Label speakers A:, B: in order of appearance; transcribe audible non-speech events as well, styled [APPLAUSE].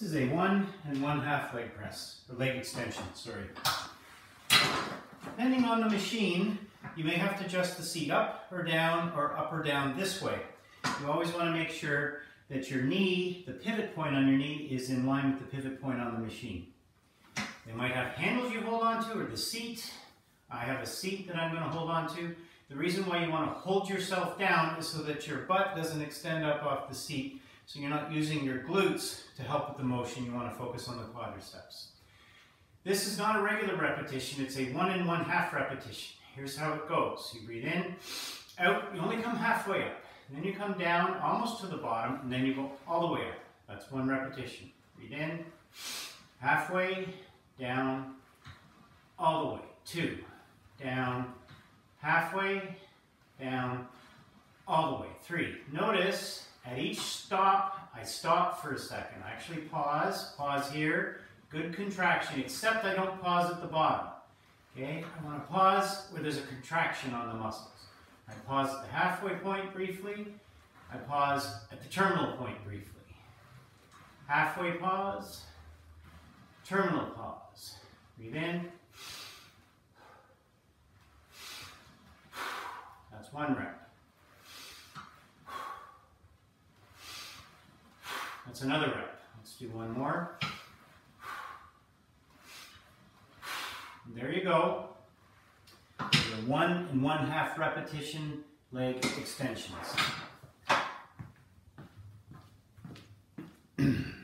A: This is a one and one half leg press, or leg extension, sorry. Depending on the machine, you may have to adjust the seat up or down or up or down this way. You always want to make sure that your knee, the pivot point on your knee, is in line with the pivot point on the machine. They might have handles you hold on to or the seat. I have a seat that I'm going to hold on to. The reason why you want to hold yourself down is so that your butt doesn't extend up off the seat so you're not using your glutes to help with the motion. You want to focus on the quadriceps. This is not a regular repetition. It's a one and one half repetition. Here's how it goes. You breathe in, out. You only come halfway up. Then you come down almost to the bottom, and then you go all the way up. That's one repetition. Breathe in, halfway, down, all the way. Two, down, halfway, down, all the way. Three. Notice at each stop, I stop for a second. I actually pause, pause here, good contraction, except I don't pause at the bottom. Okay, I want to pause where there's a contraction on the muscles. I pause at the halfway point briefly. I pause at the terminal point briefly. Halfway pause, terminal pause. Breathe in. That's one rep. That's another rep. Let's do one more. There you go. Your one and one half repetition leg extensions. [CLEARS THROAT]